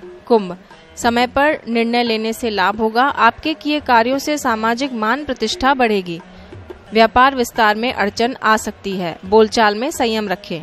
कुंभ। समय पर निर्णय लेने से लाभ होगा। आपके किए कार्यों से सामाजिक मान प्रतिष्ठा बढ़ेगी। व्यापार विस्तार में अड़चन आ सकती है। बोलचाल में संयम रखें।